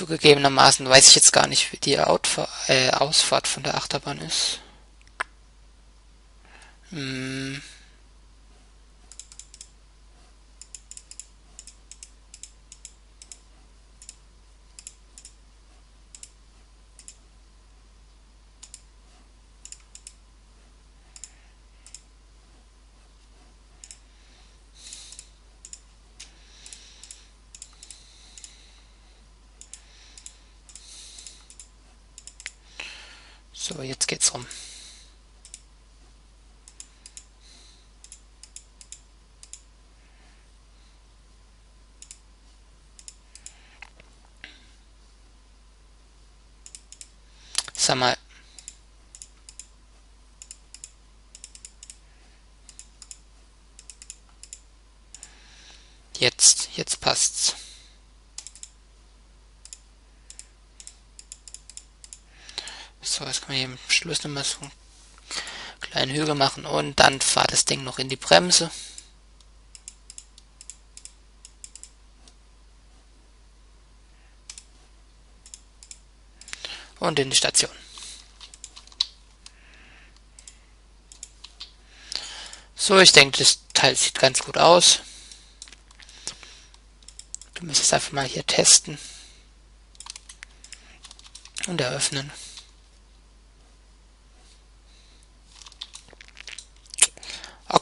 Zugegebenermaßen weiß ich jetzt gar nicht, wie die Outfa äh, Ausfahrt von der Achterbahn ist. Hm. So, jetzt geht's rum. Sag mal. Jetzt, jetzt passt's. So, jetzt kann man hier im Schluss nochmal so einen kleinen Hügel machen und dann fahrt das Ding noch in die Bremse. Und in die Station. So, ich denke, das Teil sieht ganz gut aus. Du müsstest einfach mal hier testen und eröffnen.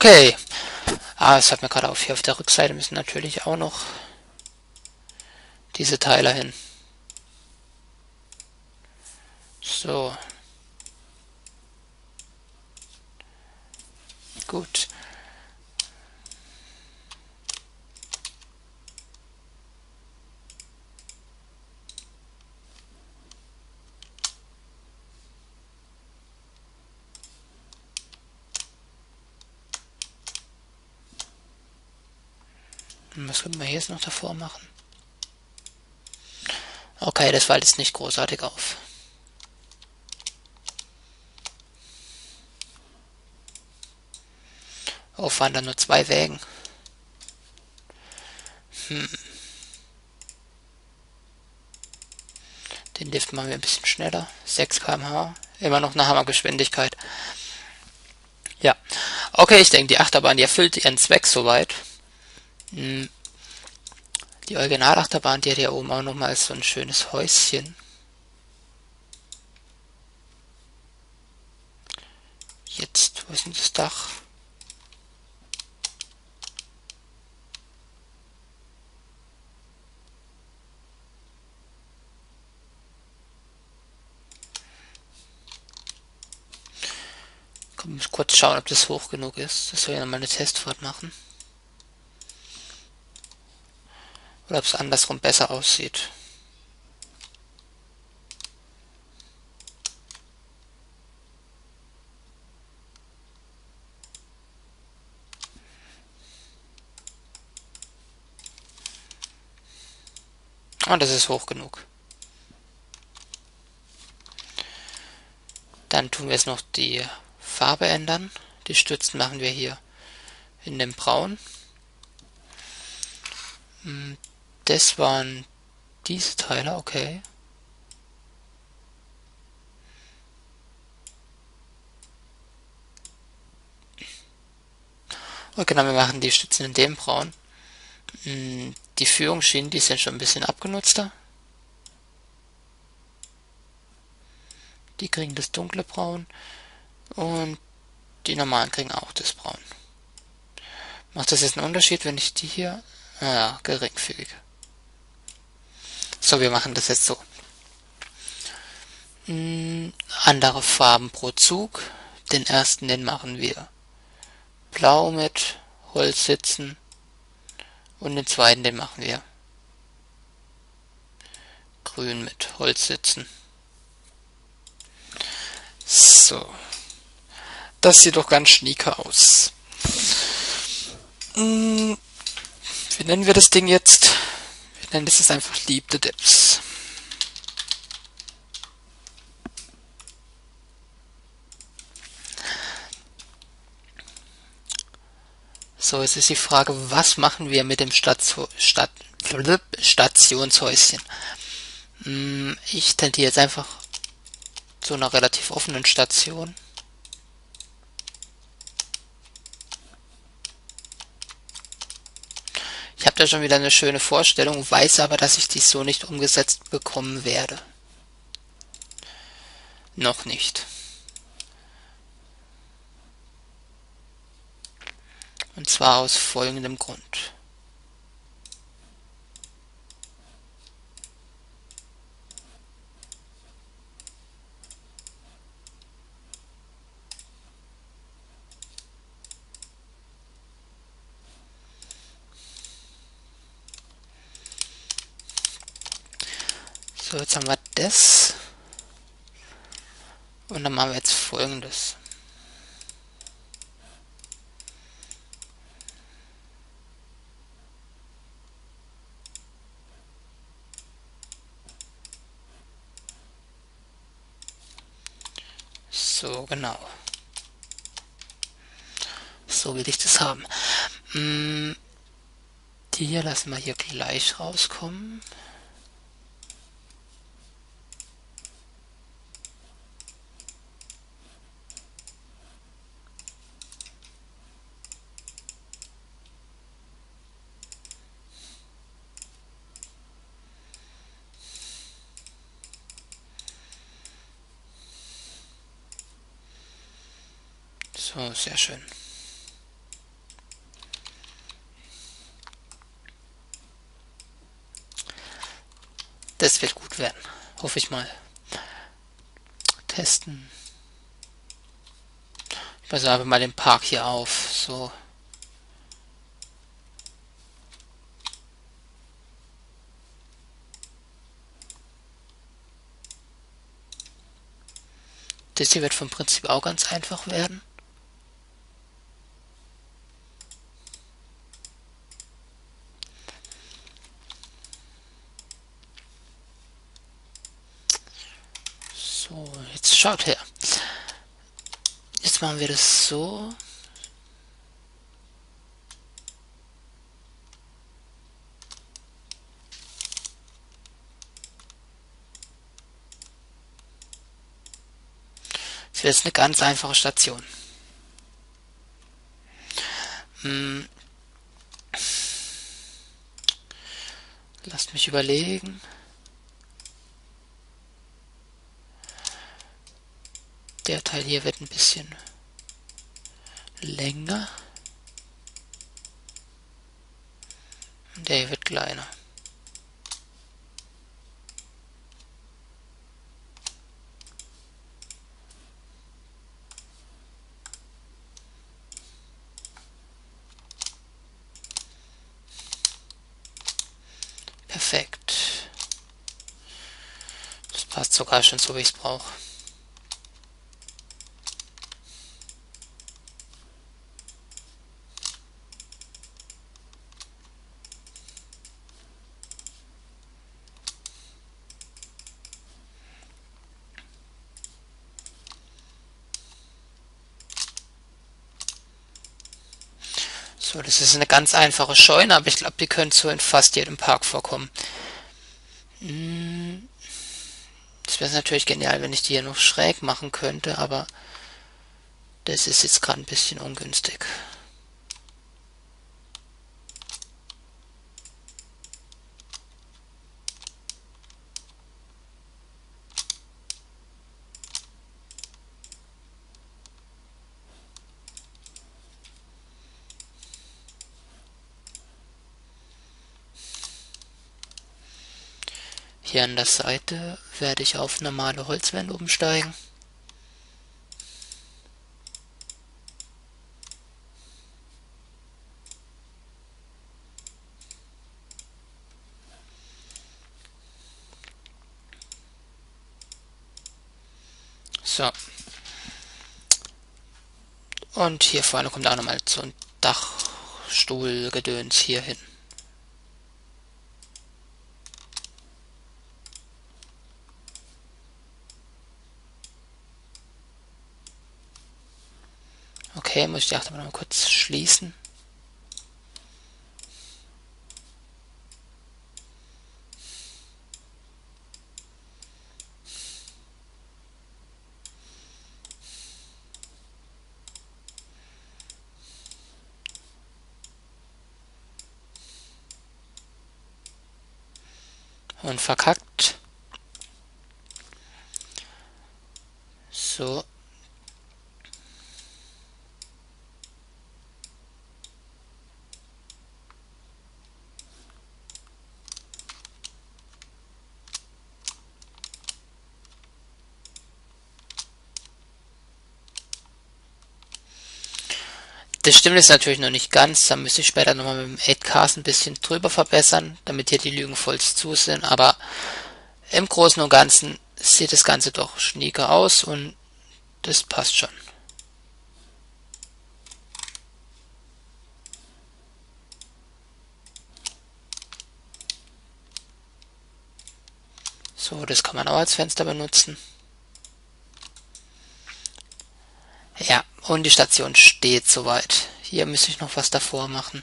Okay. Ah, es hat mir gerade auf hier auf der Rückseite müssen natürlich auch noch diese Teile hin. So. Gut. Was können wir jetzt noch davor machen? Okay, das fällt jetzt nicht großartig auf. Oh, fahren da nur zwei Wägen. Hm. Den Lift machen wir ein bisschen schneller. 6 km/h. Immer noch eine Hammergeschwindigkeit. Ja. Okay, ich denke, die Achterbahn, die erfüllt ihren Zweck soweit. Hm. Die Originalachterbahn, die hat ja oben auch nochmal so ein schönes Häuschen. Jetzt, wo ist denn das Dach? Ich muss kurz schauen, ob das hoch genug ist. Das soll ja nochmal eine Testfahrt machen. Oder ob es andersrum besser aussieht. Und das ist hoch genug. Dann tun wir jetzt noch die Farbe ändern. Die Stützen machen wir hier in dem Braun. Das waren diese Teile, okay. Und genau, wir machen die Stützen in dem Braun. Hm, die Führungsschienen, die sind schon ein bisschen abgenutzter. Die kriegen das dunkle Braun. Und die normalen kriegen auch das Braun. Macht das jetzt einen Unterschied, wenn ich die hier... Ja, geringfügig. So, wir machen das jetzt so. Hm, andere Farben pro Zug. Den ersten, den machen wir blau mit Holzsitzen. Und den zweiten, den machen wir grün mit Holzsitzen. So. Das sieht doch ganz schnieker aus. Hm, wie nennen wir das Ding jetzt? Nein, das ist einfach Lieb the Dips. So, jetzt ist die Frage, was machen wir mit dem Station, Stat, Stationshäuschen? Hm, ich tendiere jetzt einfach zu einer relativ offenen Station. Ich habe da schon wieder eine schöne Vorstellung, weiß aber, dass ich dies so nicht umgesetzt bekommen werde. Noch nicht. Und zwar aus folgendem Grund. So, jetzt haben wir das. Und dann machen wir jetzt folgendes. So, genau. So will ich das haben. Hm, die hier lassen wir hier gleich rauskommen. So, sehr schön. Das wird gut werden. Hoffe ich mal. Testen. Ich aber mal den Park hier auf. So. Das hier wird vom Prinzip auch ganz einfach werden. So, jetzt schaut her. Jetzt machen wir das so. Das wird jetzt eine ganz einfache Station. Hm. Lasst mich überlegen. Der Teil hier wird ein bisschen länger. Der hier wird kleiner. Perfekt. Das passt sogar schon so, wie ich es brauche. So, das ist eine ganz einfache Scheune, aber ich glaube, die können so in fast jedem Park vorkommen. Hm. Das wäre natürlich genial, wenn ich die hier noch schräg machen könnte, aber das ist jetzt gerade ein bisschen ungünstig. Hier an der Seite werde ich auf normale Holzwände umsteigen. So. Und hier vorne kommt auch nochmal so ein Dachstuhlgedöns hier hin. Okay, muss ich die Achtermann mal kurz schließen. und verkackt. So, Das stimmt jetzt natürlich noch nicht ganz, da müsste ich später nochmal mit dem 8Cast ein bisschen drüber verbessern, damit hier die Lügen voll zu sind, aber im Großen und Ganzen sieht das Ganze doch schnieker aus und das passt schon. So, das kann man auch als Fenster benutzen. Ja, und die Station steht soweit. Hier müsste ich noch was davor machen.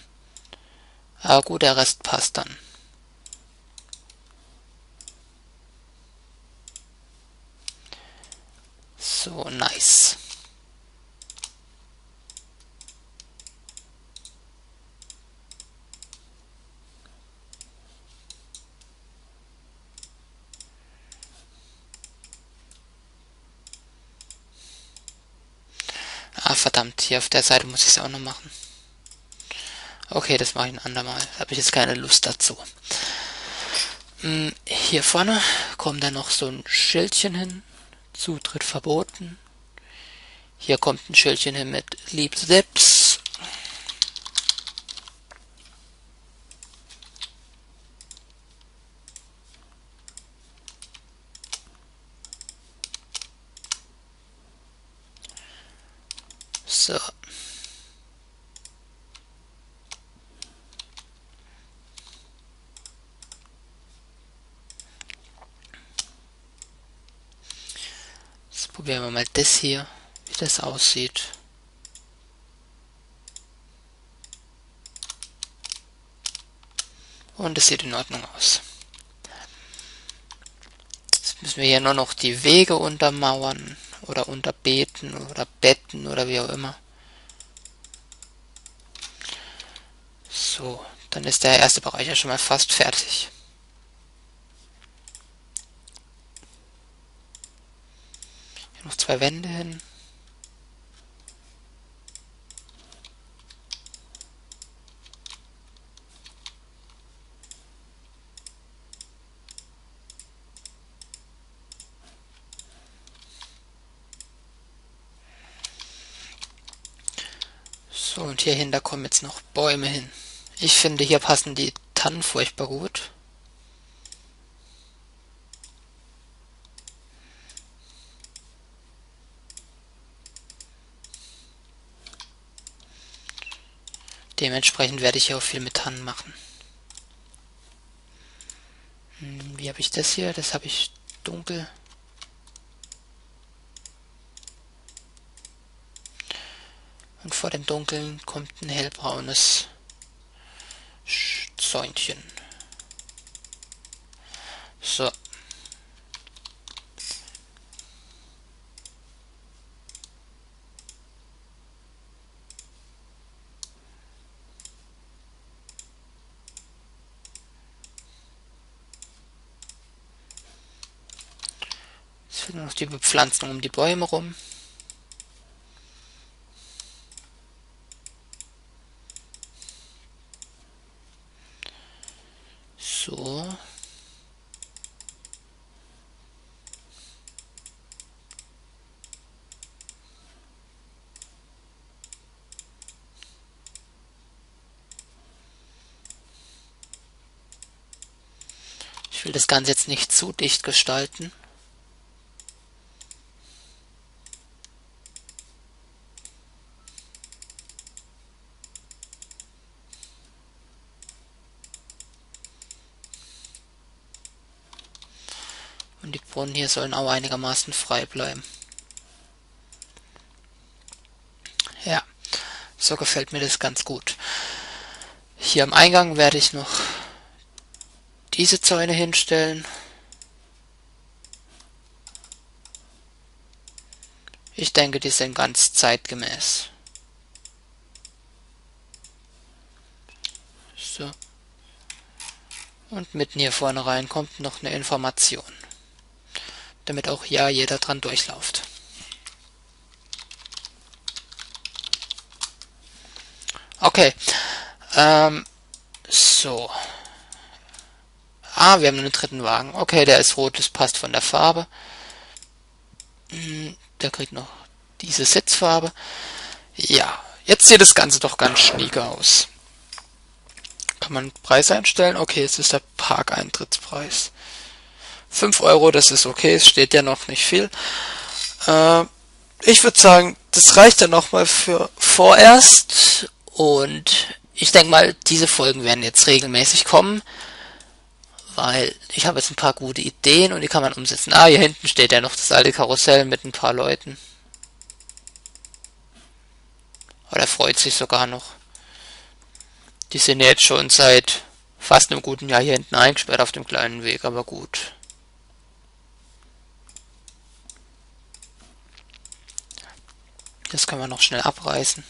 Aber gut, der Rest passt dann. So, nice. Ah, verdammt, hier auf der Seite muss ich es auch noch machen. Okay, das mache ich ein andermal. Habe ich jetzt keine Lust dazu. Hm, hier vorne kommt dann noch so ein Schildchen hin. Zutritt verboten. Hier kommt ein Schildchen hin mit Lieb Seps. So. probieren wir mal das hier, wie das aussieht. Und es sieht in Ordnung aus. Jetzt müssen wir hier nur noch die Wege untermauern oder unterbeten oder betten oder wie auch immer. So, dann ist der erste Bereich ja schon mal fast fertig. noch zwei Wände hin. So, und hierhin, kommen jetzt noch Bäume hin. Ich finde, hier passen die Tannen furchtbar gut. Dementsprechend werde ich hier auch viel mit Tannen machen. Hm, wie habe ich das hier? Das habe ich dunkel. Und vor dem Dunkeln kommt ein hellbraunes Zäunchen. So. Jetzt noch die Bepflanzung um die Bäume rum. So. Ich will das Ganze jetzt nicht zu dicht gestalten. Und hier sollen auch einigermaßen frei bleiben. Ja, so gefällt mir das ganz gut. Hier am Eingang werde ich noch diese Zäune hinstellen. Ich denke, die sind ganz zeitgemäß. So. Und mitten hier vorne rein kommt noch eine Information. Damit auch ja jeder dran durchläuft. Okay. Ähm, so. Ah, wir haben einen dritten Wagen. Okay, der ist rot, das passt von der Farbe. Hm, der kriegt noch diese Sitzfarbe. Ja, jetzt sieht das Ganze doch ganz schnieke aus. Kann man Preis einstellen? Okay, es ist der Parkeintrittspreis. 5 Euro, das ist okay, es steht ja noch nicht viel. Äh, ich würde sagen, das reicht ja nochmal für vorerst. Und ich denke mal, diese Folgen werden jetzt regelmäßig kommen. Weil ich habe jetzt ein paar gute Ideen und die kann man umsetzen. Ah, hier hinten steht ja noch das alte Karussell mit ein paar Leuten. Oder er freut sich sogar noch. Die sind jetzt schon seit fast einem guten Jahr hier hinten eingesperrt auf dem kleinen Weg, aber gut. Das können wir noch schnell abreißen.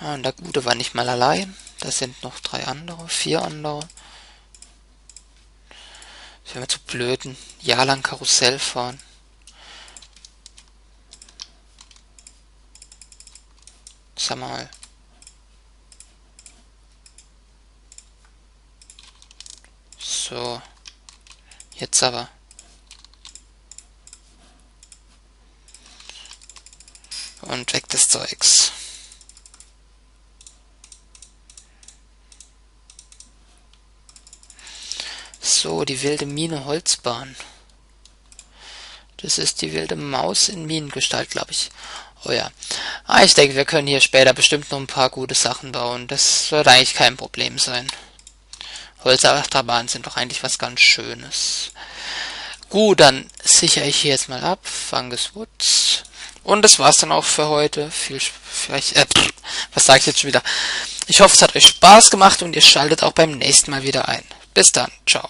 Ah, und der Gute war nicht mal allein. Da sind noch drei andere, vier andere. Ich wäre mir zu blöden. Jahr lang Karussell fahren. Sag mal. So. Jetzt aber. Und weg des Zeugs. So, die wilde Mine Holzbahn. Das ist die wilde Maus in Minengestalt, glaube ich. Oh ja. Ah, ich denke, wir können hier später bestimmt noch ein paar gute Sachen bauen. Das sollte eigentlich kein Problem sein. Holzachterbahnen sind doch eigentlich was ganz Schönes. Gut, dann sichere ich hier jetzt mal ab. Fungus Woods. Und das war's dann auch für heute. Viel, vielleicht, äh, was sage ich jetzt schon wieder? Ich hoffe, es hat euch Spaß gemacht und ihr schaltet auch beim nächsten Mal wieder ein. Bis dann. Ciao.